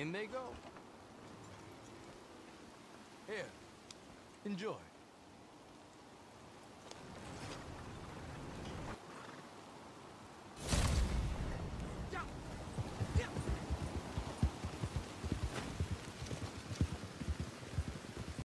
In they go. Here, enjoy.